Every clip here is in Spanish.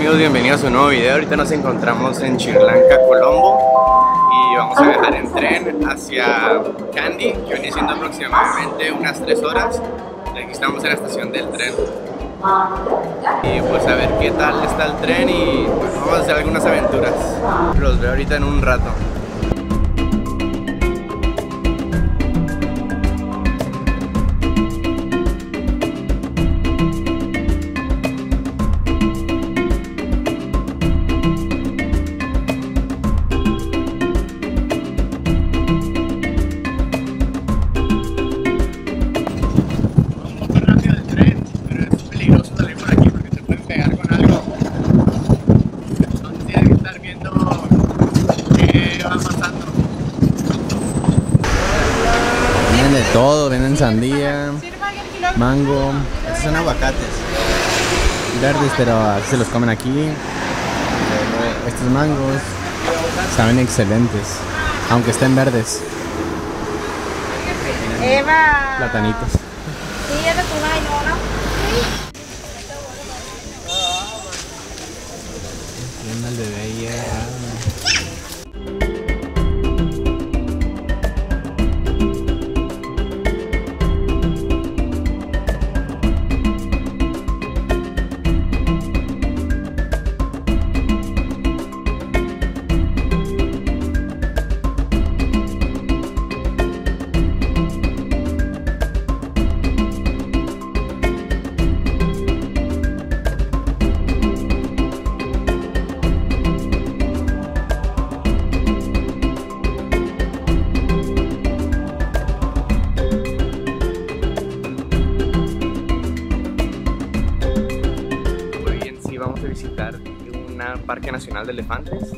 amigos? Bienvenidos a un nuevo video. Ahorita nos encontramos en Sri Lanka, Colombo y vamos a viajar en tren hacia Kandy, que viene siendo aproximadamente unas 3 horas. Aquí estamos en la estación del tren. Y pues a ver qué tal está el tren y pues vamos a hacer algunas aventuras. Los veo ahorita en un rato. Sandía, mango, estos son aguacates verdes, pero se los comen aquí. Estos mangos saben excelentes, aunque estén verdes. Eva. Platanitos. Vamos a visitar un parque nacional de elefantes.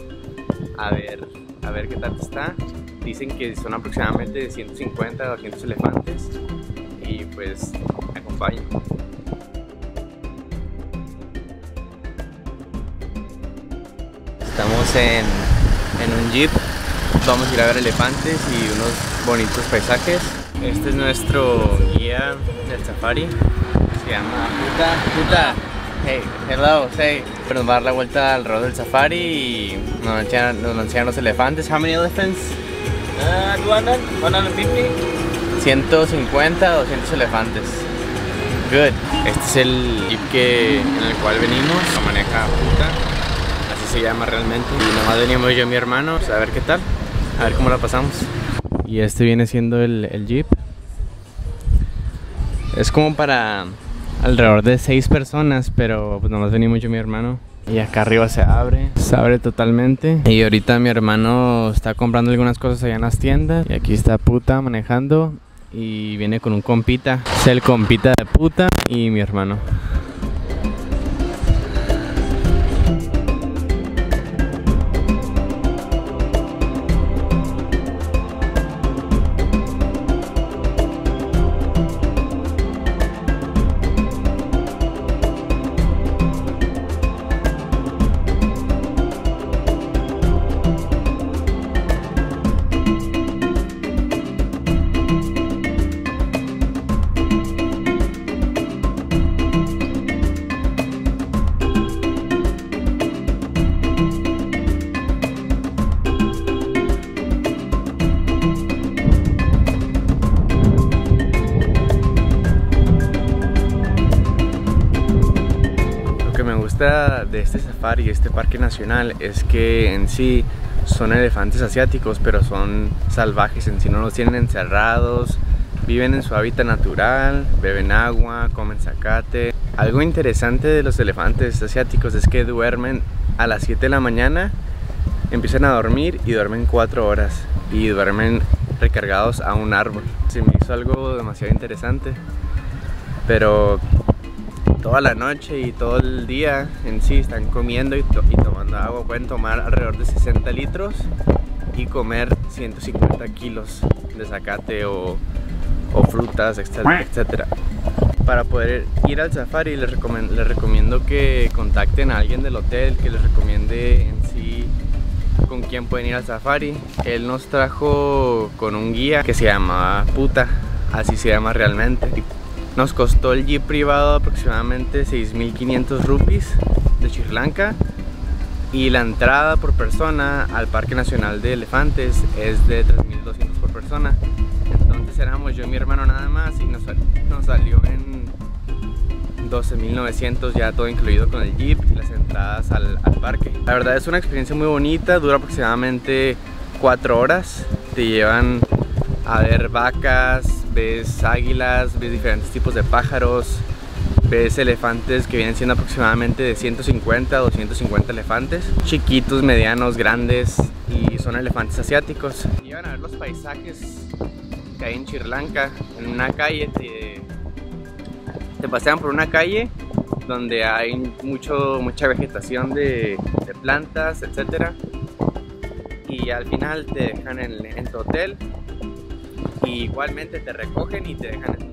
A ver, a ver qué tal está. Dicen que son aproximadamente 150 a 200 elefantes. Y pues, me acompañen. Estamos en, en un jeep. Vamos a ir a ver elefantes y unos bonitos paisajes. Este es nuestro guía del safari. Se llama Puta. Puta. Hey, hello, say. Nos va a dar la vuelta alrededor del safari y nos enseñan, nos enseñan los elefantes. How many elephants? Uh, 200, 150. 150, 200 elefantes. Good. Este es el jeep que, en el cual venimos. Lo maneja Puta. Así se llama realmente. Y nomás venimos yo y mi hermano. pues, a ver qué tal. A ver cómo la pasamos. Y este viene siendo el, el jeep. Es como para alrededor de seis personas, pero pues nomás venimos yo y mi hermano. Y acá arriba se abre, se abre totalmente. Y ahorita mi hermano está comprando algunas cosas allá en las tiendas. Y aquí está puta manejando. Y viene con un compita. Es el compita de puta y mi hermano. Gusta de este safari, este parque nacional, es que en sí son elefantes asiáticos, pero son salvajes en sí, no los tienen encerrados, viven en su hábitat natural, beben agua, comen zacate. Algo interesante de los elefantes asiáticos es que duermen a las 7 de la mañana, empiezan a dormir y duermen 4 horas y duermen recargados a un árbol. Se me hizo algo demasiado interesante, pero toda la noche y todo el día en sí están comiendo y, to- y tomando agua. Pueden tomar alrededor de 60 litros y comer 150 kilos de zacate o, frutas, etcétera. Para poder ir al safari les recomiendo que contacten a alguien del hotel que les recomiende en sí con quién pueden ir al safari. Él nos trajo con un guía que se llama Puta, así se llama realmente. Nos costó el jeep privado aproximadamente 6.500 rupees de Sri Lanka y la entrada por persona al Parque Nacional de Elefantes es de 3.200 por persona. Entonces éramos yo y mi hermano nada más y nos, nos salió en 12.900 ya todo incluido con el jeep y las entradas al, al, parque. La verdad es una experiencia muy bonita, dura aproximadamente 4 horas. Te llevan a ver vacas, ves águilas, ves diferentes tipos de pájaros, ves elefantes que vienen siendo aproximadamente de 150 a 250 elefantes, chiquitos, medianos, grandes y son elefantes asiáticos. Llevan a ver los paisajes que hay en Sri Lanka, en una calle, te, pasean por una calle donde hay mucho, mucha vegetación de, plantas, etc. Y al final te dejan en, en tu hotel y igualmente te recogen y te dejan en.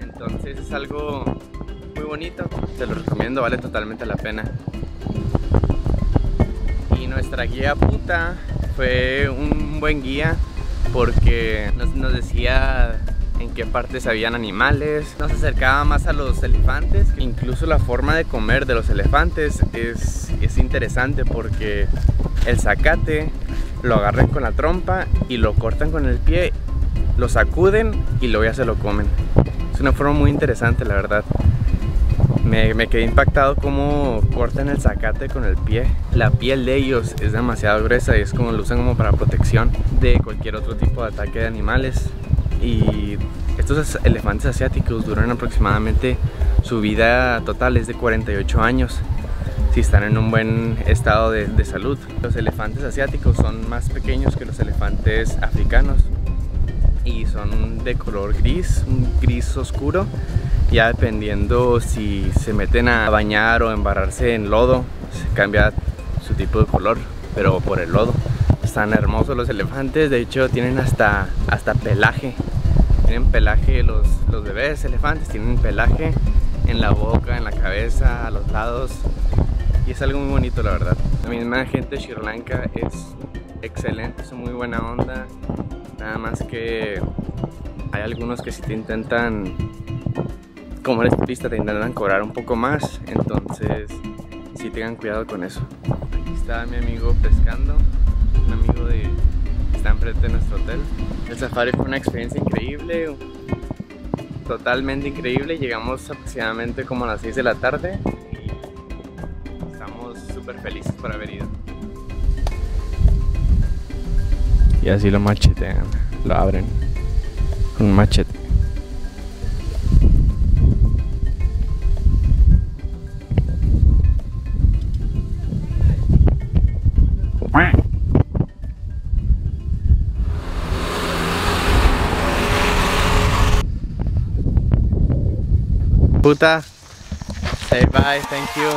Entonces es algo muy bonito, te lo recomiendo, vale totalmente la pena. Y nuestra guía puta fue un buen guía porque nos, nos decía en qué partes habían animales, nos acercaba más a los elefantes, incluso la forma de comer de los elefantes es, es interesante porque el zacate lo agarran con la trompa y lo cortan con el pie, lo sacuden y luego ya se lo comen. Es una forma muy interesante la verdad. Me, quedé impactado cómo cortan el zacate con el pie. La piel de ellos es demasiado gruesa y es como lo usan como para protección de cualquier otro tipo de ataque de animales. Y estos elefantes asiáticos duran aproximadamente su vida total es de 48 años si están en un buen estado de salud. Los elefantes asiáticos son más pequeños que los elefantes africanos y son de color gris, un gris oscuro ya dependiendo si se meten a bañar o embarrarse en lodo, se cambia su tipo de color, pero por el lodo. Están hermosos los elefantes, de hecho tienen hasta, hasta pelaje. Tienen pelaje los, los bebés elefantes, tienen pelaje en la boca, en la cabeza, a los lados. Y es algo muy bonito la verdad. La misma gente de Sri Lanka es excelente, es muy buena onda. Nada más que hay algunos que si te intentan como eres turista te intentan cobrar un poco más, entonces sí tengan cuidado con eso. Aquí está mi amigo pescando, un amigo de, está enfrente de nuestro hotel. El safari fue una experiencia increíble, totalmente increíble. Llegamos aproximadamente como a las 6 de la tarde y estamos súper felices por haber ido. Y así lo machetean, lo abren con un machete. Puta, say bye, thank you.